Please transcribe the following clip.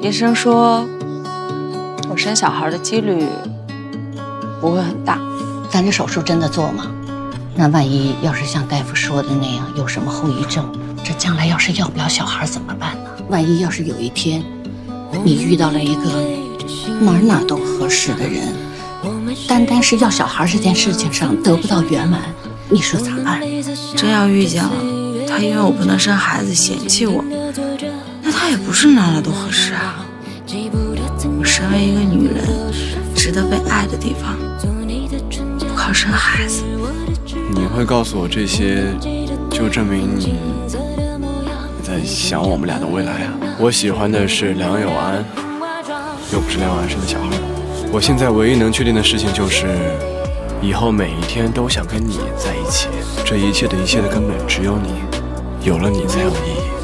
医生说，我生小孩的几率不会很大。咱这手术真的做吗？那万一要是像大夫说的那样有什么后遗症，这将来要是要不了小孩怎么办呢？万一要是有一天你遇到了一个哪哪都合适的人，单单是要小孩这件事情上得不到圆满，你说咋办？真要遇见了，他因为我不能生孩子嫌弃我，也不是哪哪都合适啊。我身为一个女人，值得被爱的地方，不靠生孩子。你会告诉我这些，就证明你在想我们俩的未来啊。我喜欢的是梁有安，又不是梁有安生的小孩。我现在唯一能确定的事情就是，以后每一天都想跟你在一起。这一切的一切的根本只有你，有了你才有意义。